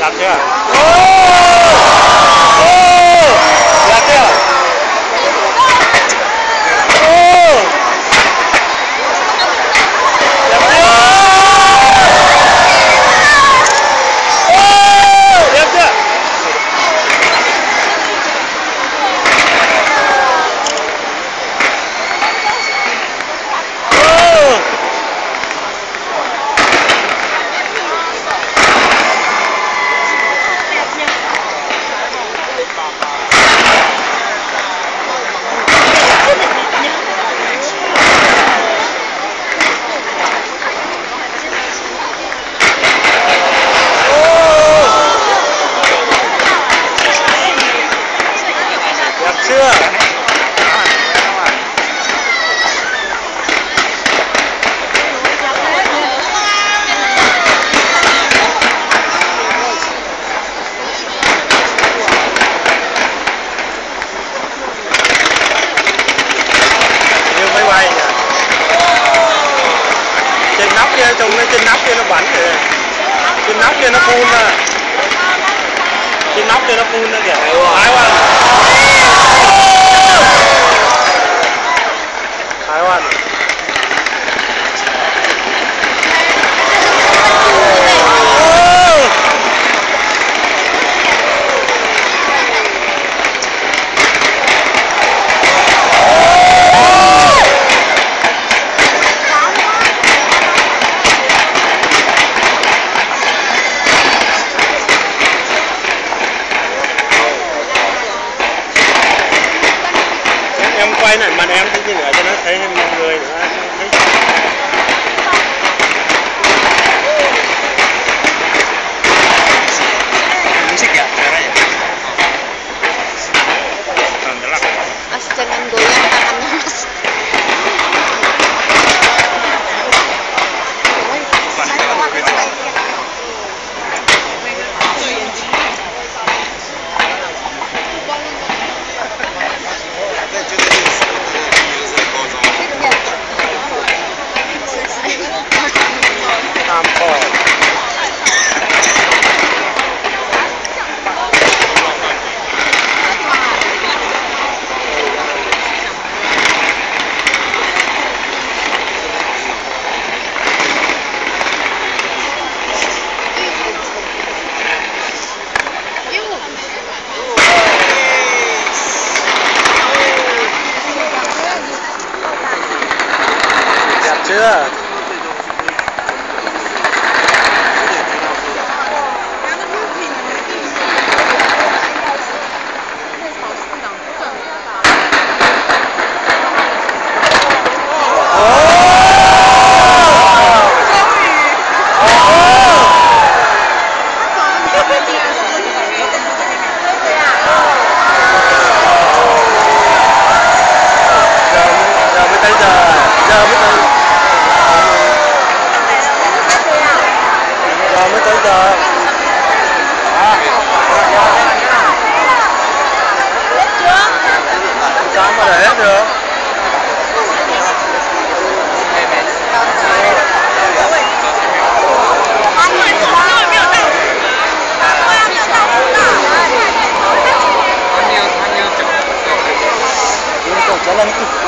da terra. Oh! kia nó phun à cái nóc kia nó phun ra kìa. Thái quá. Thái quá. như nữa cho nó thấy thêm nhiều người nữa. 对吧？tranquilo.